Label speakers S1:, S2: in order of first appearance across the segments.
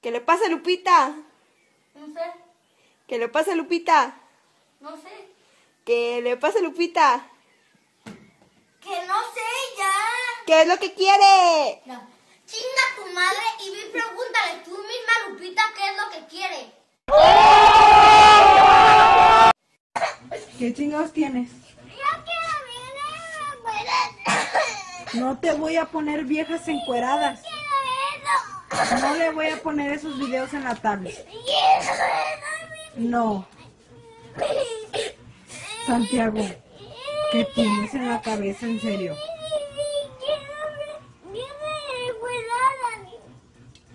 S1: ¿Qué le pasa, Lupita?
S2: No sé,
S1: ¿Qué le pasa, Lupita?
S2: no sé.
S1: ¿Qué le pasa, Lupita?
S2: Que no sé ya.
S1: ¿Qué es lo que quiere?
S2: No. Chinga tu madre y vi pregúntale tú misma, Lupita, qué es lo que quiere.
S3: ¿Qué chingados tienes?
S2: Yo quiero ver
S3: No te voy a poner viejas encueradas. No le voy a poner esos videos en la tablet. No. Santiago, ¿qué tienes en la cabeza en serio?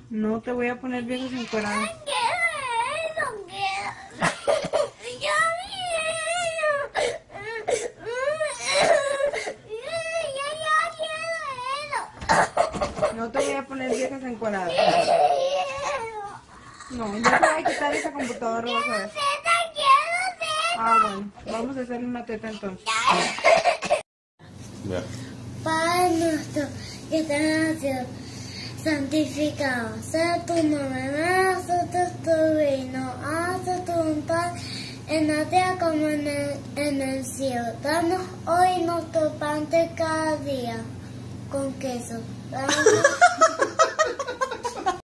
S3: No te voy a poner viejas encueradas. No te voy a poner viejas encueradas. No, ya te voy a quitar esa computadora, vas a ver. Ah, bueno, vamos a hacerle una teta entonces.
S4: Ya.
S2: Padre nuestro que estás en el cielo, santificado sea tu nombre, nosotros tu reino, haz tu voluntad en la tierra como en el, en el cielo. Danos hoy nuestro pan de cada día con queso.